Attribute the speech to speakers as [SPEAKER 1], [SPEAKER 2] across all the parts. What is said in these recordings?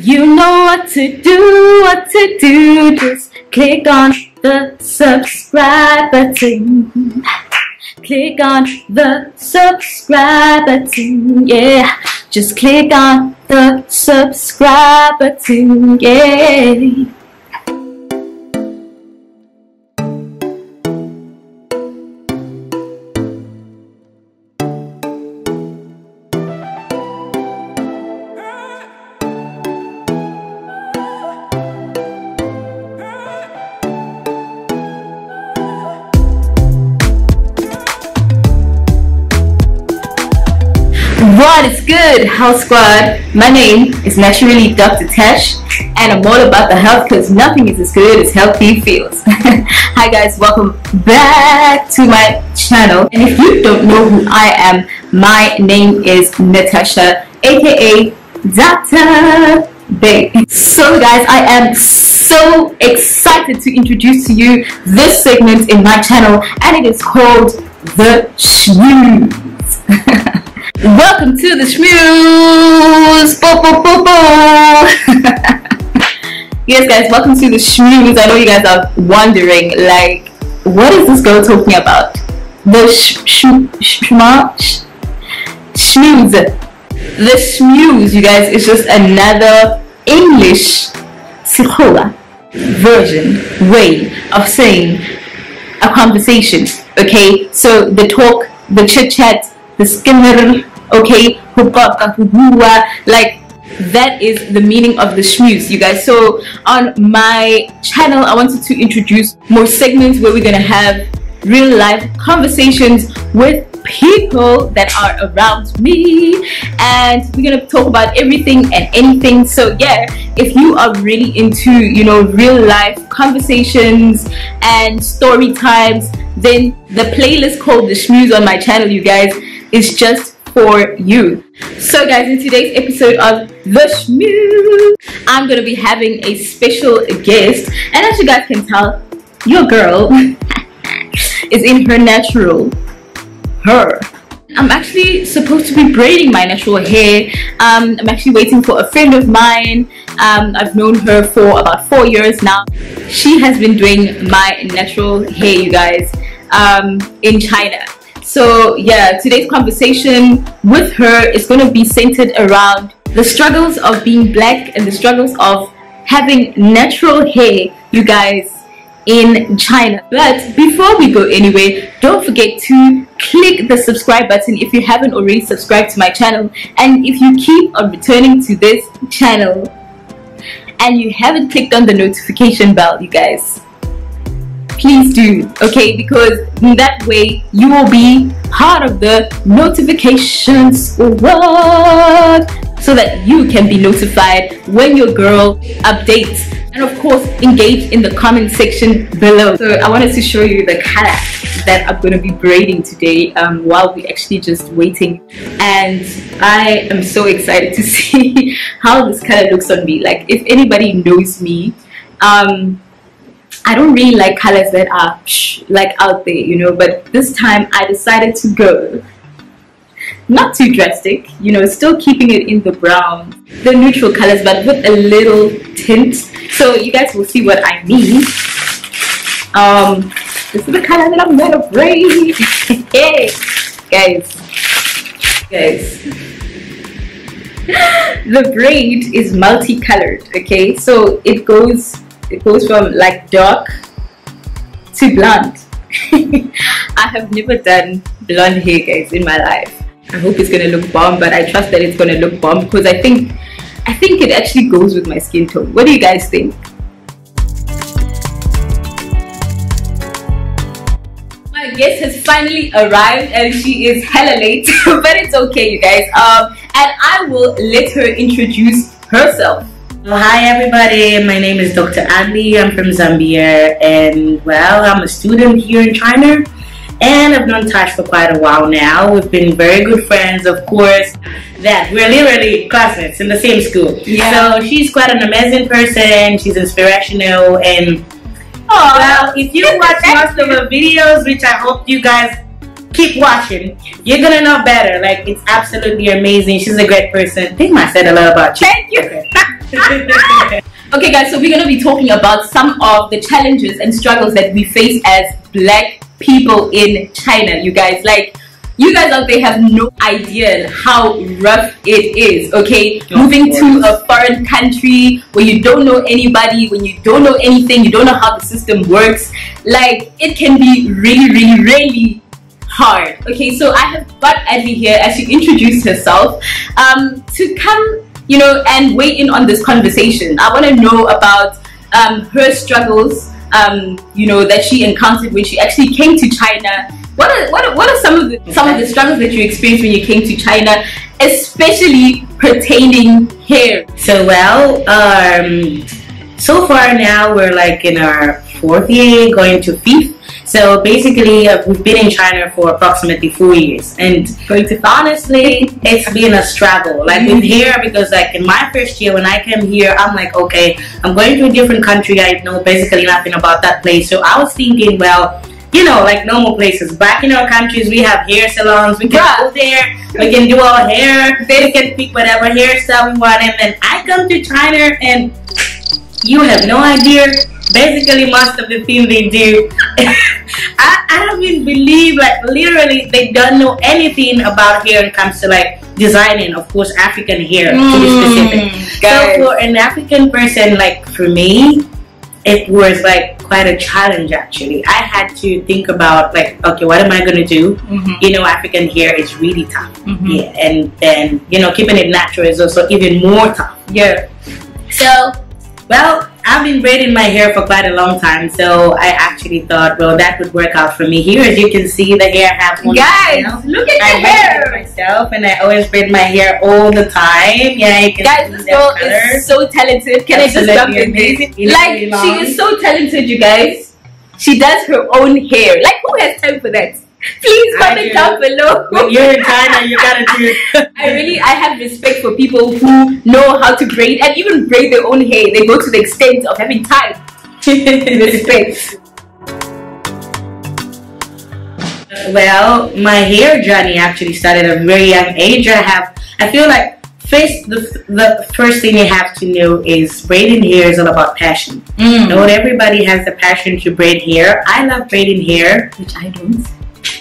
[SPEAKER 1] You know what to do, what to do. Just click on the subscribe button. Click on the subscribe button, yeah. Just click on the subscribe button, yeah. What is good, Health Squad? My name is naturally Dr. Tash, and I'm all about the health because nothing is as good as healthy feels. Hi, guys, welcome back to my channel. And if you don't know who I am, my name is Natasha, aka Dr. Bay. So, guys, I am so excited to introduce to you this segment in my channel, and it is called The Schmooze. Welcome to the Schmooze! Bo, bo, bo, bo. yes, guys, welcome to the Schmooze. I know you guys are wondering, like, what is this girl talking about? The sh sh sh sh Schmooze. The Schmooze, you guys, is just another English Sikhola version, way of saying a conversation. Okay, so the talk, the chit chat, the skimmer, okay, like that is the meaning of the schmooze you guys. So on my channel i wanted to introduce more segments where we're gonna have real life conversations with people that are around me. And we're gonna talk about everything and anything. So yeah if you are really into you know real life conversations and story times then the playlist called the schmooze on my channel you guys is just for you. So guys, in today's episode of The Schmooze, I'm going to be having a special guest. And as you guys can tell, your girl is in her natural her. I'm actually supposed to be braiding my natural hair. Um, I'm actually waiting for a friend of mine. Um, I've known her for about four years now. She has been doing my natural hair, you guys, um, in China. So yeah, today's conversation with her is going to be centered around the struggles of being black and the struggles of having natural hair, you guys, in China. But before we go anywhere, don't forget to click the subscribe button if you haven't already subscribed to my channel. And if you keep on returning to this channel and you haven't clicked on the notification bell, you guys, please do okay? Because in that way you will be part of the notifications what so that you can be notified when your girl updates. And of course engage in the comment section below. So i wanted to show you the color that i'm going to be braiding today um, while we actually just waiting. And i am so excited to see how this color looks on me. Like if anybody knows me um, I don't really like colors that are like out there, you know, but this time I decided to go not too drastic, you know, still keeping it in the brown, the neutral colors, but with a little tint. So you guys will see what I mean. Um, this is the color that I'm gonna braid. hey, guys, guys. the braid is multicolored, okay? So it goes it goes from like dark to blonde. I have never done blonde hair guys in my life. I hope it's gonna look bomb but I trust that it's gonna look bomb because I think I think it actually goes with my skin tone. What do you guys think? My guest has finally arrived and she is hella late but it's okay you guys um and I will let her introduce herself.
[SPEAKER 2] Hi everybody, my name is Dr. Adley. I'm from Zambia and well, I'm a student here in China and I've known Tash for quite a while now. We've been very good friends, of course, that we're literally classmates in the same school. Yeah. So she's quite an amazing person, she's inspirational and oh, well, if you watch most of her videos, which I hope you guys keep watching, you're gonna know better. Like it's absolutely amazing. She's a great person. I think I said a lot about you.
[SPEAKER 1] Thank you. okay, guys, so we're going to be talking about some of the challenges and struggles that we face as black people in China, you guys. Like, you guys out there have no idea how rough it is, okay? Of Moving course. to a foreign country where you don't know anybody, when you don't know anything, you don't know how the system works. Like, it can be really, really, really hard. Okay, so I have got Adley here as she introduced herself um, to come, you know, and weigh in on this conversation. I want to know about um, her struggles, um, you know, that she encountered when she actually came to China what are, what are, what are some of the some of the struggles that you experienced when you came to China, especially pertaining hair?
[SPEAKER 2] So well, um, so far now we're like in our fourth year, going to fifth. So basically, uh, we've been in China for approximately four years, and going to honestly, it's been a struggle. Like mm-hmm. with hair, because like in my first year when I came here, I'm like, okay, I'm going to a different country. I know basically nothing about that place, so I was thinking, well you know, like normal places. Back in our countries, we have hair salons. We can yeah. go there. We can do our hair. They can pick whatever hairstyle we want. And then I come to China, and you have no idea. Basically, most of the things they do, I, I don't even believe. Like literally, they don't know anything about hair when it comes to like designing. Of course, African hair mm, to be specific. Guys. So for an African person, like for me, it was like quite a challenge actually. I had to think about like, okay, what am I gonna do? Mm-hmm. You know, African hair is really tough. Mm-hmm. Yeah, and then you know, keeping it natural is also even more tough.
[SPEAKER 1] Yeah.
[SPEAKER 2] So, well, I've been braiding my hair for quite a long time, so I actually thought, well, that would work out for me. Here, as you can see, the hair I have
[SPEAKER 1] one. Guys, look at I the hair.
[SPEAKER 2] myself, and I always braid my hair all the time. Yeah, you can
[SPEAKER 1] Guys, this girl is so talented. Can Absolutely I just jump in this? Like, she is so talented, you guys. She does her own hair. Like, who has time for that? Please comment down below.
[SPEAKER 2] When you're in China, you gotta do
[SPEAKER 1] it. I really, I have respect for people who know how to braid and even braid their own hair. They go to the extent of having time. respect.
[SPEAKER 2] Well, my hair journey actually started at a very young age. I have, I feel like First, the, the first thing you have to know is braiding hair is all about passion. Mm. Not everybody has the passion to braid hair. I love braiding hair,
[SPEAKER 1] which I don't.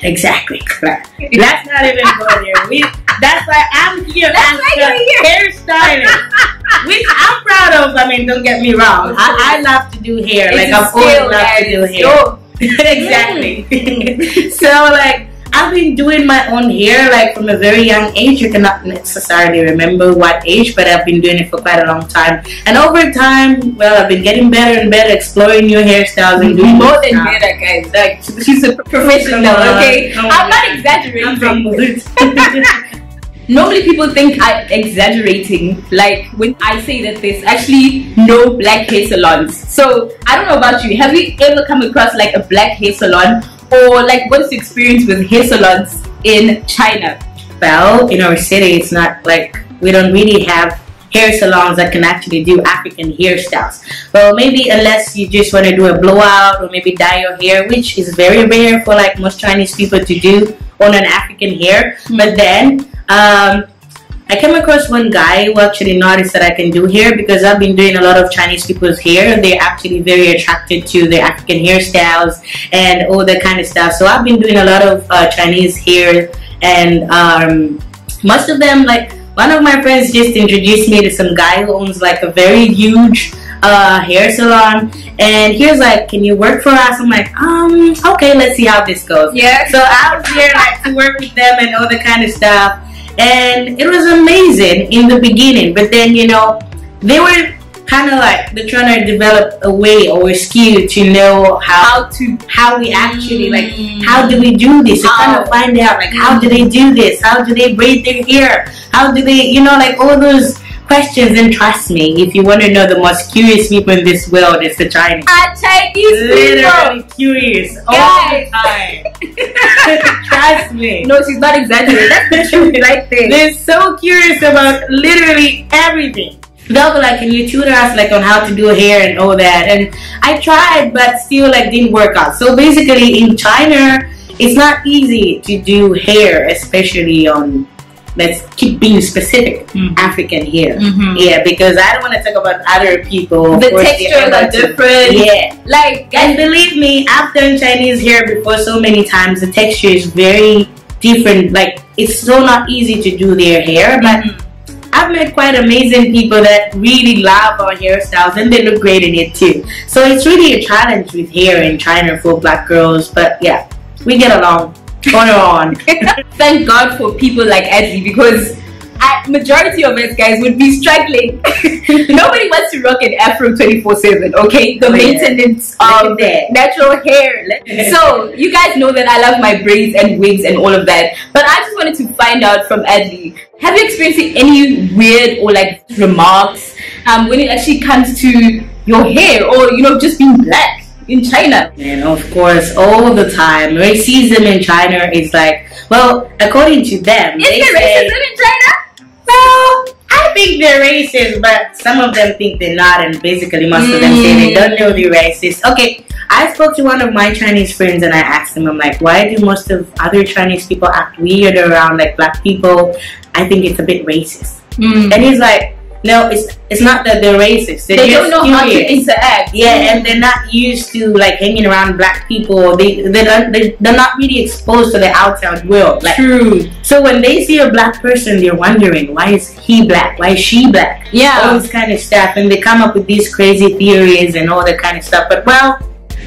[SPEAKER 2] Exactly. Let's not even go there. We, that's why I'm here
[SPEAKER 1] that's as
[SPEAKER 2] a hairstylist, which I'm proud of. I mean, don't get me wrong. I, I love to do hair.
[SPEAKER 1] It's
[SPEAKER 2] like I've always loved to do hair. exactly.
[SPEAKER 1] Mm.
[SPEAKER 2] so like I've been doing my own hair like from a very young age. You cannot necessarily remember what age, but I've been doing it for quite a long time. And over time, well, I've been getting better and better, exploring new hairstyles and doing
[SPEAKER 1] more than better, guys. Like she's a professional. Okay, oh I'm not exaggerating. Normally people think I'm exaggerating like when I say that there's actually no black hair salons. So I don't know about you. Have you ever come across like a black hair salon or like what's the experience with hair salons in China?
[SPEAKER 2] Well, in our city, it's not like we don't really have hair salons that can actually do African hairstyles. Well, maybe unless you just want to do a blowout or maybe dye your hair, which is very rare for like most Chinese people to do on an African hair. Mm-hmm. But then um, I came across one guy who actually noticed that I can do hair because I've been doing a lot of Chinese people's hair. and They're actually very attracted to the African hairstyles and all that kind of stuff. So I've been doing a lot of uh, Chinese hair, and um, most of them, like one of my friends, just introduced me to some guy who owns like a very huge uh, hair salon, and he was like, "Can you work for us?" I'm like, "Um, okay, let's see how this goes."
[SPEAKER 1] Yeah.
[SPEAKER 2] So I was here like to work with them and all that kind of stuff and it was amazing in the beginning but then you know they were kind of like they're trying to develop a way or a skill to know how,
[SPEAKER 1] how to
[SPEAKER 2] how we actually mm. like how do we do this? To kind of find out like how do they do this? How do they braid their hair how do they you know like all those questions. And trust me, if you want to know the most curious people in this world, it's the Chinese.
[SPEAKER 1] I Chinese
[SPEAKER 2] Literally people. curious all the time. trust me.
[SPEAKER 1] No, she's not exaggerating. That's the truth right there.
[SPEAKER 2] They're so curious about literally everything. They'll be like, can you tutor us like on how to do hair and all that? And I tried, but still like didn't work out. So basically in China, it's not easy to do hair, especially on let's keep being specific
[SPEAKER 1] Mhm.
[SPEAKER 2] African here.
[SPEAKER 1] Mhm.
[SPEAKER 2] Yeah, because I don't want to talk about other people.
[SPEAKER 1] The textures are different.
[SPEAKER 2] Yeah.
[SPEAKER 1] Like,
[SPEAKER 2] And believe me, I've done Chinese hair before so many times. The texture is very different. Like it's so not easy to do their hair, but
[SPEAKER 1] Mhm.
[SPEAKER 2] I've met quite amazing people that really love our hairstyles and they look great in it too. So it's really a challenge with hair in China for black girls. But yeah, we get along. On and on.
[SPEAKER 1] thank God for people like Adley because I, majority of us guys would be struggling. Nobody wants to rock an afro 24 7, okay? The
[SPEAKER 2] Oh, yeah.
[SPEAKER 1] maintenance of
[SPEAKER 2] at that.
[SPEAKER 1] natural hair. so, you guys know that I love my braids and wigs and all of that. But I just wanted to find out from Adley have you experienced any weird or like remarks um, when it actually comes to your hair or, you know, just being black in China?
[SPEAKER 2] And of course, all the time, racism in China is like, well, according to them,
[SPEAKER 1] Is
[SPEAKER 2] they
[SPEAKER 1] there
[SPEAKER 2] say,
[SPEAKER 1] racism in China?
[SPEAKER 2] well, I think they're racist, but some of them think they're not, and basically most of them say they don't know they're racist. Okay, I spoke to one of my Chinese friends and I asked him, I'm like, why do most of other Chinese people act weird around like black people? I think it's a bit racist.
[SPEAKER 1] Mm.
[SPEAKER 2] And he's like, no, it's it's not that they're racist. They're
[SPEAKER 1] They
[SPEAKER 2] just
[SPEAKER 1] don't know how to interact.
[SPEAKER 2] Yeah, and they're not used to like hanging around black people. They they're not, they, they're not really exposed to the outside world. Like
[SPEAKER 1] True.
[SPEAKER 2] so, when they see a black person, they're wondering why is he black? Why is she black?
[SPEAKER 1] Yeah, All
[SPEAKER 2] this kind of stuff, and they come up with these crazy theories and all that kind of stuff. But well,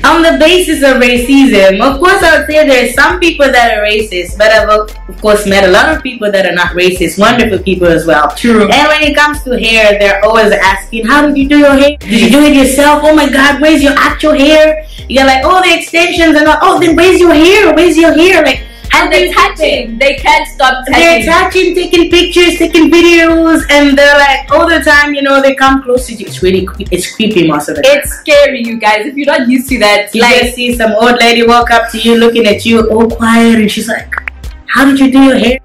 [SPEAKER 2] on the basis of racism, of course, I would say there's some people that are racist, but I've of course met a lot of people that are not racist, wonderful people as well.
[SPEAKER 1] True.
[SPEAKER 2] And when it comes to hair, they're always asking, How did you do your hair? Did you do it yourself? Oh my god, where's your actual hair? You're like, Oh, the extensions and all. Oh, then where's your hair? Where's your hair? Like,
[SPEAKER 1] And they're
[SPEAKER 2] you keep it?
[SPEAKER 1] touching. They can't stop touching.
[SPEAKER 2] They're
[SPEAKER 1] touching.
[SPEAKER 2] taking pictures, taking videos, and they're like, all the time, you know, they come close to you. It's really, it's creepy most of the time.
[SPEAKER 1] It's scary, you guys. If you're not used to that,
[SPEAKER 2] you
[SPEAKER 1] like
[SPEAKER 2] just see some old lady walk up to you looking at you all quiet and she's like how did you do your hair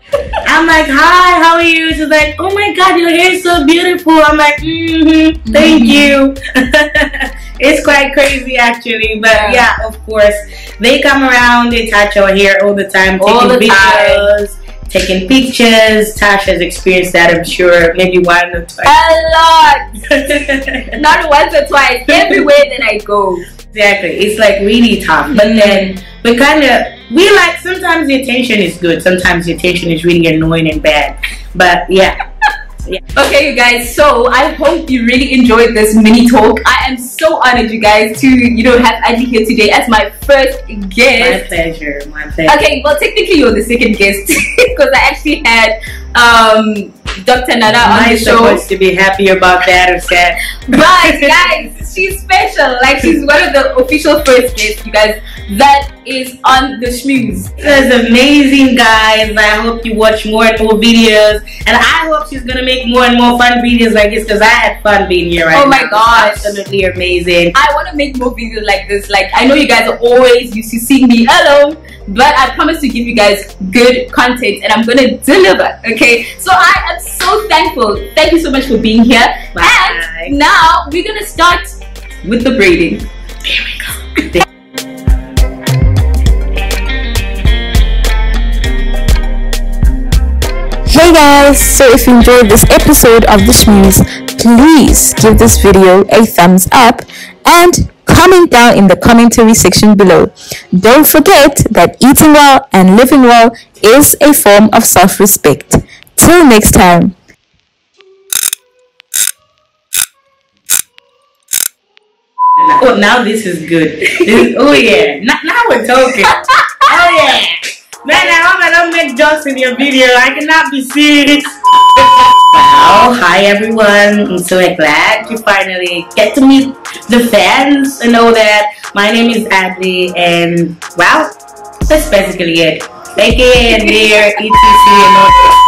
[SPEAKER 2] i'm like hi how are you she's like oh my god your hair is so beautiful i'm like mm-hmm, thank
[SPEAKER 1] Mhm.
[SPEAKER 2] you it's quite crazy actually but
[SPEAKER 1] Yeah.
[SPEAKER 2] yeah. of course they come around they touch your hair all the time taking
[SPEAKER 1] All the time.
[SPEAKER 2] videos taking pictures tash has experienced that i'm sure maybe one or twice
[SPEAKER 1] a lot. Not once or twice. Everywhere that I go.
[SPEAKER 2] Exactly. It's like really tough. But
[SPEAKER 1] Mhm.
[SPEAKER 2] then we kind of we like sometimes the attention is good. Sometimes the attention is really annoying and bad. But yeah.
[SPEAKER 1] Okay, you guys. So I hope you really enjoyed this mini talk. I am so honored, you guys, to you know have Adley here today as my first guest.
[SPEAKER 2] My pleasure. My pleasure.
[SPEAKER 1] Okay, well, technically you're the second guest because I actually had um, Dr. Nada
[SPEAKER 2] Am
[SPEAKER 1] on the show.
[SPEAKER 2] supposed to be happy about that or sad?
[SPEAKER 1] But guys, she's special. Like she's one of the official first guests, you guys, that is on the schmooze.
[SPEAKER 2] This is amazing, guys. I hope you watch more and more videos, and I hope she's gonna make more and more fun videos like this because I had fun being here right
[SPEAKER 1] Oh my
[SPEAKER 2] now.
[SPEAKER 1] gosh.
[SPEAKER 2] absolutely amazing.
[SPEAKER 1] I want to make more videos like this. Like I know you guys are always used to seeing me alone, but I promise to give you guys good content, and I'm gonna deliver. Okay, so I am so thankful. Thank you so much for being here.
[SPEAKER 2] Bye.
[SPEAKER 1] And now we're gonna start with the braiding. Here we go.
[SPEAKER 3] Hey guys, so if you enjoyed this episode of The Schmooze, please give this video a thumbs up and comment down in the commentary section below. Don't forget that eating well and living well is a form of self-respect. Till next time.
[SPEAKER 2] Oh, now this is good. This, oh yeah, now, now we're talking. oh yeah, man, I hope I don't make jokes in your video. I cannot be serious. Well, hi everyone. I'm so glad to finally get to meet the fans and all that. My name is Adley, and wow, that's basically it. AKA and there, ETC, and all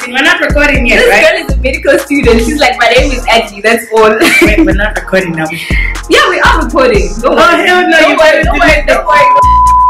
[SPEAKER 2] that. I'm also practicing. We're not recording yet,
[SPEAKER 1] This
[SPEAKER 2] right?
[SPEAKER 1] girl is a medical student. She's like, my name is Adley. That's all.
[SPEAKER 2] Wait, we're not recording now.
[SPEAKER 1] yeah, we are recording. Don't
[SPEAKER 2] Oh,
[SPEAKER 1] worry.
[SPEAKER 2] hell no,
[SPEAKER 1] Don't
[SPEAKER 2] you
[SPEAKER 1] worry. Don't
[SPEAKER 2] do
[SPEAKER 1] worry. Don't worry.